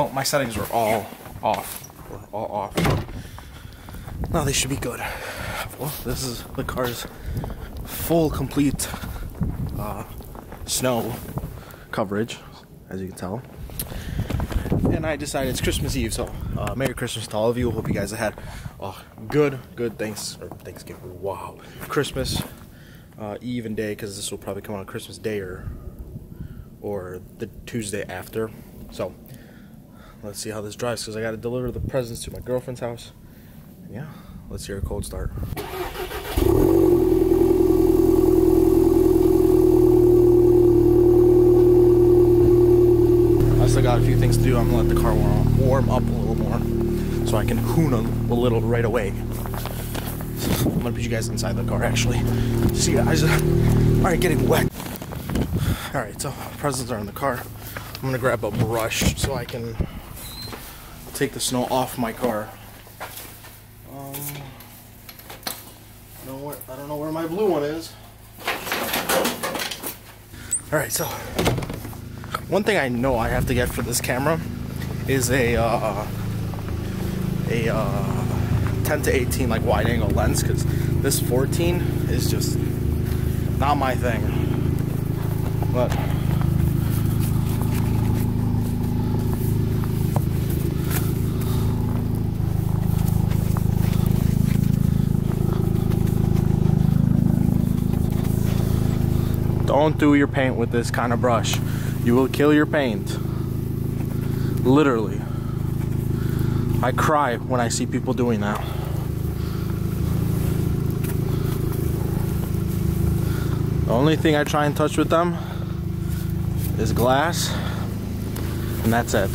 Oh, my settings were all off. Were all off. Now they should be good. Well, this is the car's full, complete uh, snow coverage, as you can tell. And I decided it's Christmas Eve, so uh, Merry Christmas to all of you. Hope you guys had a good, good thanks or Thanksgiving. Wow, Christmas uh, Eve and day, because this will probably come on Christmas Day or or the Tuesday after. So let's see how this drives because I got to deliver the presents to my girlfriend's house. And yeah, let's hear a cold start. I still got a few things to do. I'm gonna let the car warm, warm up a little more so I can hoon a, a little right away. I'm gonna put you guys inside the car actually. See you guys. All right, getting wet. All right, so presents are in the car. I'm gonna grab a brush so I can take the snow off my car. Um, I, don't where, I don't know where my blue one is. Alright, so one thing I know I have to get for this camera is a uh, a uh, 10 to 18 like wide angle lens because this 14 is just not my thing. But Don't do your paint with this kind of brush. You will kill your paint. Literally. I cry when I see people doing that. The only thing I try and touch with them is glass, and that's it.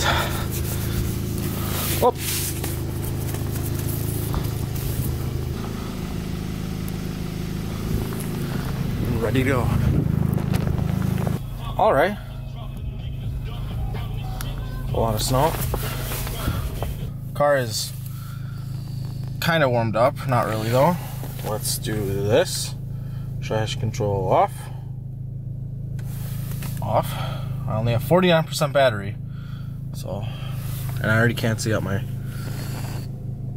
Oh. ready to go all right. A lot of snow. Car is kind of warmed up, not really though. Let's do this. Traction control off. Off. I only have 49% battery. So, and I already can't see out my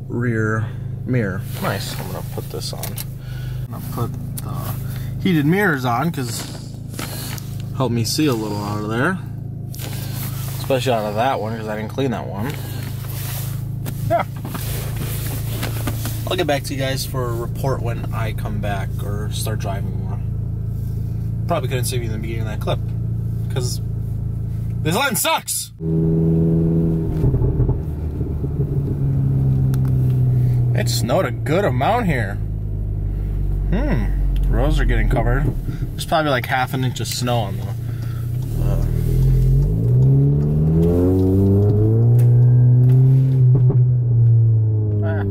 rear mirror. Nice. I'm gonna put this on. I'm gonna put the heated mirrors on because Help me see a little out of there. Especially out of that one because I didn't clean that one. Yeah. I'll get back to you guys for a report when I come back or start driving more. Probably couldn't see you in the beginning of that clip because this line sucks. It snowed a good amount here. Hmm. The roads are getting covered. There's probably like half an inch of snow on them. Uh, eh,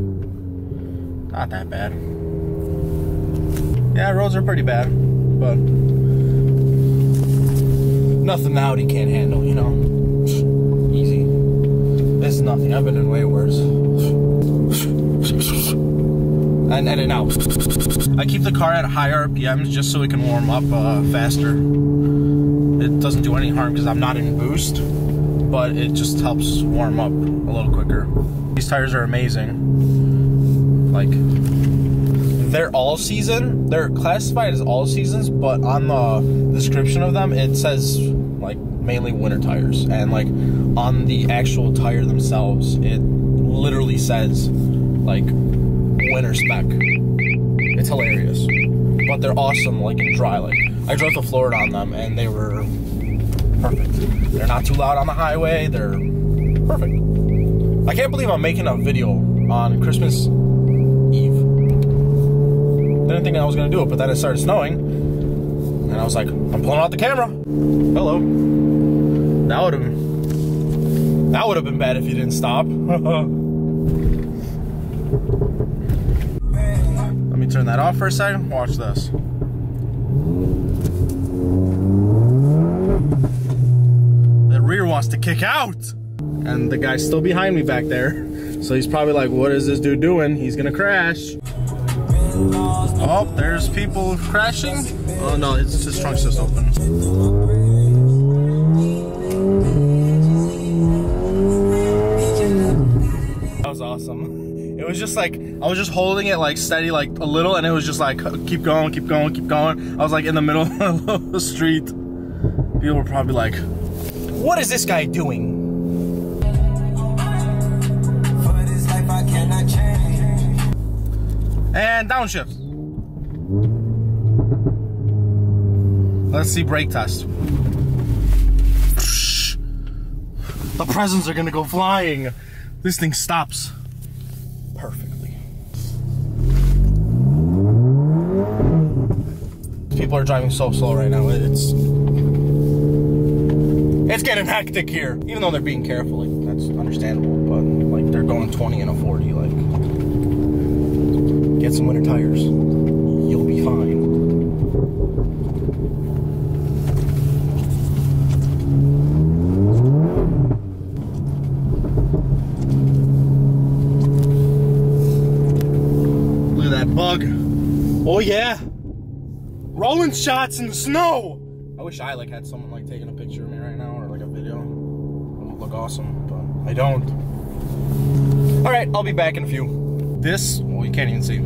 not that bad. Yeah, roads are pretty bad, but nothing the Audi can't handle, you know. Easy. This is nothing. I've been in way worse and, and it now. I keep the car at high RPMs just so it can warm up uh, faster. It doesn't do any harm because I'm not in boost, but it just helps warm up a little quicker. These tires are amazing. Like, they're all season. They're classified as all seasons, but on the description of them, it says like mainly winter tires. And like on the actual tire themselves, it literally says like winter spec. It's hilarious. But they're awesome, like in dry. Like I drove to Florida on them and they were perfect. They're not too loud on the highway, they're perfect. I can't believe I'm making a video on Christmas Eve. Didn't think I was gonna do it, but then it started snowing. And I was like, I'm pulling out the camera. Hello. That would have been that would have been bad if you didn't stop. turn that off for a second. Watch this. The rear wants to kick out. And the guy's still behind me back there. So he's probably like, what is this dude doing? He's gonna crash. Oh, there's people crashing. Oh no, it's his trunk's just open. Was just like I was just holding it like steady, like a little, and it was just like keep going, keep going, keep going. I was like in the middle of the street. People were probably like, "What is this guy doing?" And downshift. Let's see brake test. The presents are gonna go flying. This thing stops People are driving so slow right now. It's it's getting hectic here. Even though they're being careful, like, that's understandable. But like they're going 20 and a 40. Like, get some winter tires. You'll be fine. That bug. Oh yeah. Rolling shots in the snow. I wish I like had someone like taking a picture of me right now or like a video. It look awesome, but I don't. All right, I'll be back in a few. This, well, you can't even see.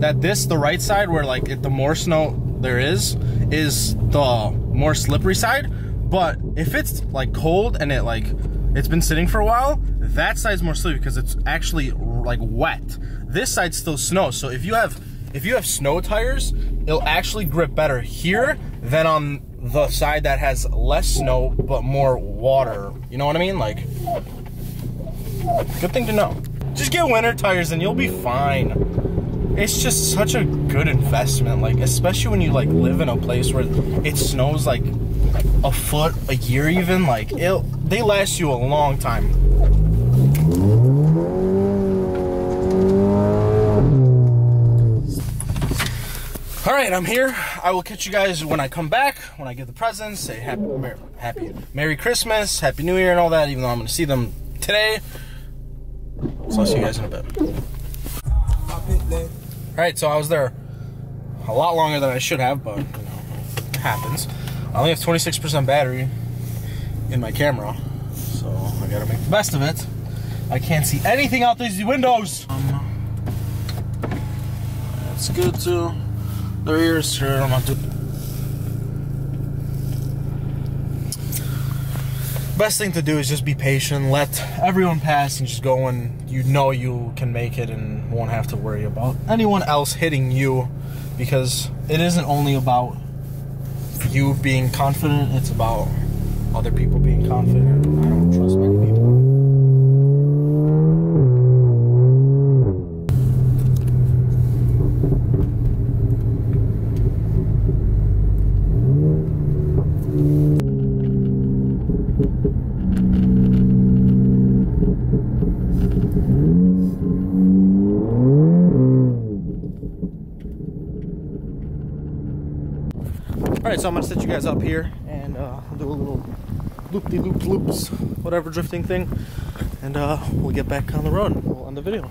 That this, the right side where like it, the more snow there is, is the more slippery side. But if it's like cold and it like it's been sitting for a while, that side's more slippery because it's actually like wet. This side's still snow. So if you have if you have snow tires, it'll actually grip better here than on the side that has less snow but more water. You know what I mean? Like good thing to know. Just get winter tires and you'll be fine. It's just such a good investment, like especially when you like live in a place where it snows like a foot a year even, like it they last you a long time. All right, I'm here. I will catch you guys when I come back, when I get the presents, say happy, Merry, happy Merry Christmas, Happy New Year, and all that, even though I'm going to see them today. So I'll see you guys in a bit. All right, so I was there a lot longer than I should have, but, you know, it happens. I only have 26% battery in my camera, so I got to make the best of it. I can't see anything out these windows. Um, that's good, too. Sure I'm not doing. Best thing to do is just be patient, let everyone pass, and just go when you know you can make it and won't have to worry about anyone else hitting you because it isn't only about you being confident, it's about other people being confident. I don't trust many people. So I'm gonna set you guys up here and uh, do a little loop-de loop loops, whatever drifting thing, and uh, we'll get back on the road. We'll end the video.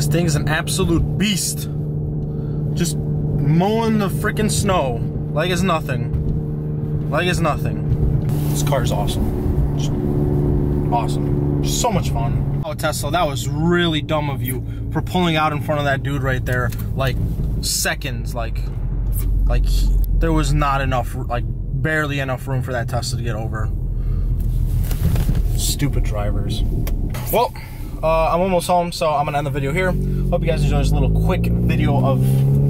This thing is an absolute beast. Just mowing the freaking snow like it's nothing. Like it's nothing. This car is awesome. Just awesome. Just so much fun. Oh, Tesla, that was really dumb of you for pulling out in front of that dude right there. Like, seconds. Like, like there was not enough, like, barely enough room for that Tesla to get over. Stupid drivers. Well, uh, I'm almost home, so I'm gonna end the video here. Hope you guys enjoyed this little quick video of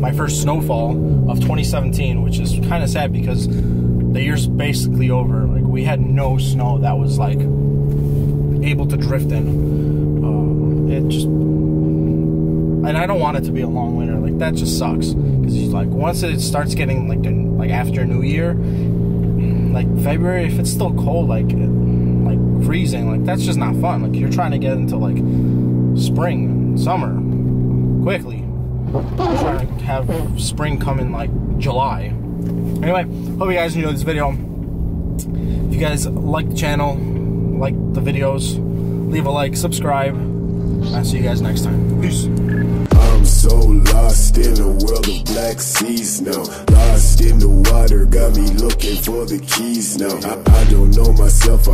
my first snowfall of 2017, which is kind of sad because the year's basically over. Like we had no snow that was like able to drift in. Uh, it just, and I don't want it to be a long winter. Like that just sucks because like once it starts getting like like after New Year, like February, if it's still cold, like like freezing, like that's just not fun. Like you're trying to get into like spring, summer, quickly. Trying to have spring come in like July. Anyway, hope you guys enjoyed this video. If you guys like the channel, like the videos, leave a like, subscribe. I'll see you guys next time. Peace. I'm so lost in a world of black seas now. Lost in the water, got me looking for the keys now. I, I don't know myself. I